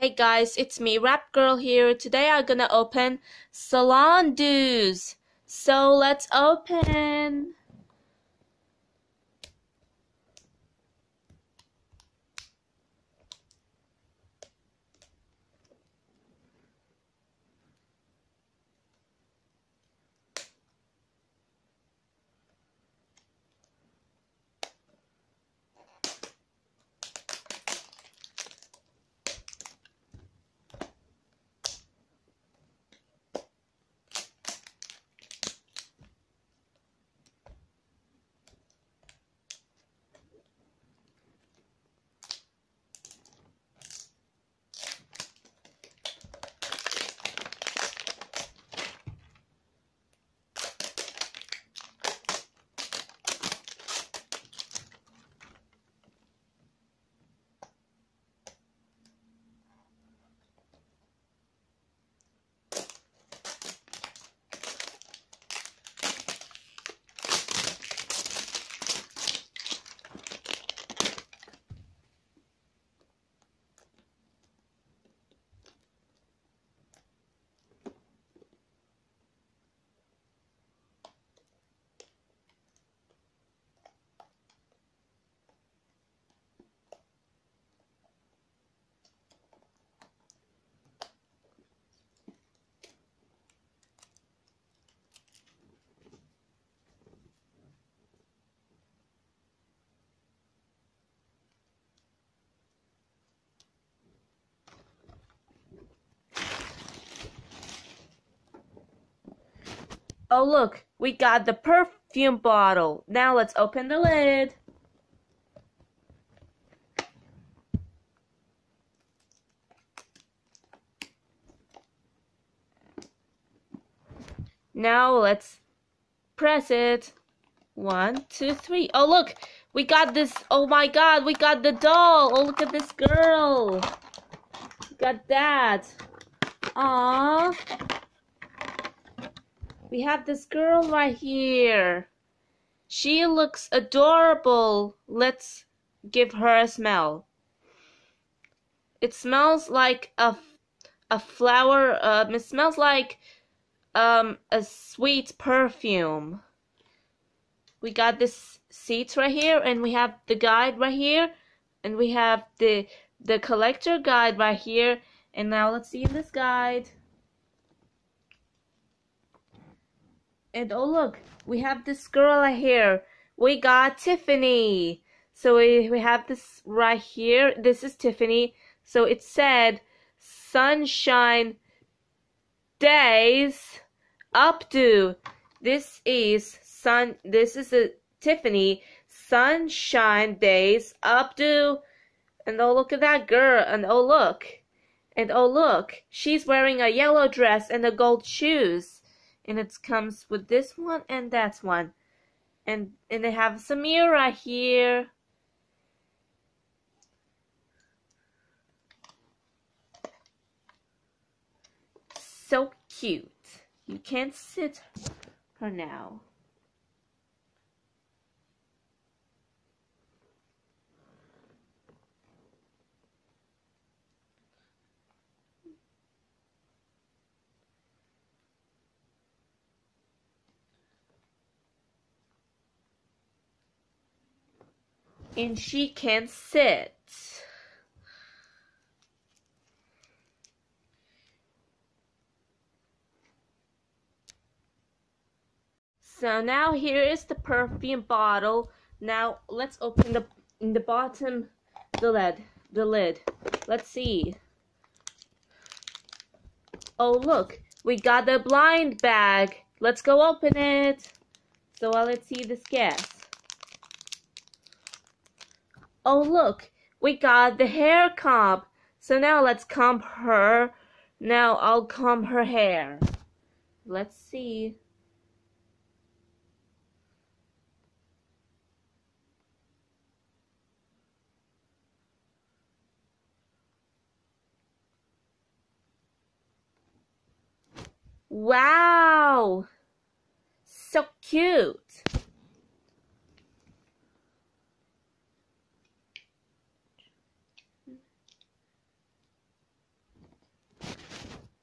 Hey guys, it's me, Rap Girl here. Today I'm gonna open Salondooz. So let's open. Oh look, we got the perfume bottle. Now let's open the lid. Now let's press it. One, two, three. Oh look, we got this. Oh my god, we got the doll. Oh look at this girl. We got that. Aww. We have this girl right here. She looks adorable. Let's give her a smell. It smells like a, a flower. Um, it smells like um, a sweet perfume. We got this seat right here, and we have the guide right here, and we have the the collector guide right here. And now let's see this guide. And oh look, we have this girl here. We got Tiffany. So we, we have this right here. This is Tiffany. So it said sunshine days updo. This is sun this is a Tiffany sunshine days updo. And oh look at that girl and oh look. And oh look, she's wearing a yellow dress and a gold shoes and it comes with this one and that one. And and they have Samira here. So cute. You can't sit her now and she can sit. So now here is the perfume bottle. Now let's open the in the bottom the lid the lid. Let's see. Oh look, we got the blind bag. Let's go open it. So let's see this gas. Oh, look, we got the hair comb. So now let's comb her. Now I'll comb her hair. Let's see. Wow! So cute!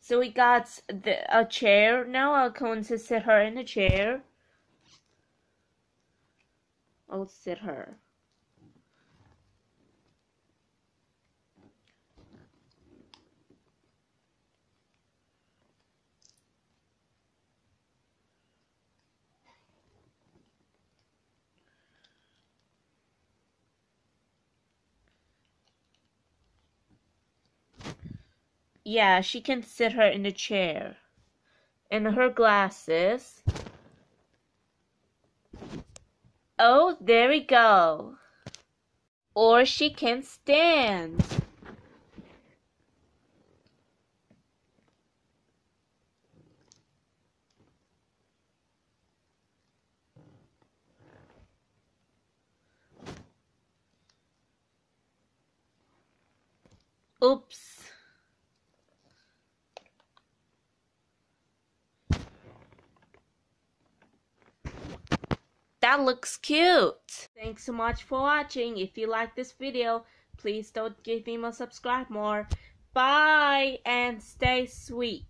So we got the, a chair. Now I'm going to sit her in a chair. I'll sit her. Yeah, she can sit her in a chair. And her glasses. Oh, there we go. Or she can stand. Oops. That looks cute. Thanks so much for watching. If you like this video, please don't give me a subscribe more. Bye and stay sweet.